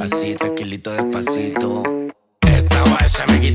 Así, tranquilito, despacito. Esta valla me quita.